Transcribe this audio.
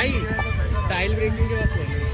भाई tile breaking के बाद